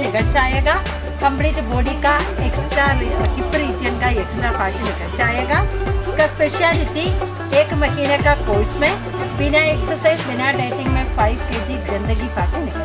निकल आएगा complete body का एक्स्ट्रा हिप रीजन का एक्स्ट्रा पार्ट निकल आएगा इसका स्पेशलिटी एक महीने का कोर्स में, बिना एक्सरसाइज बिना डाइटिंग में फाइव के जी गंदगी पाते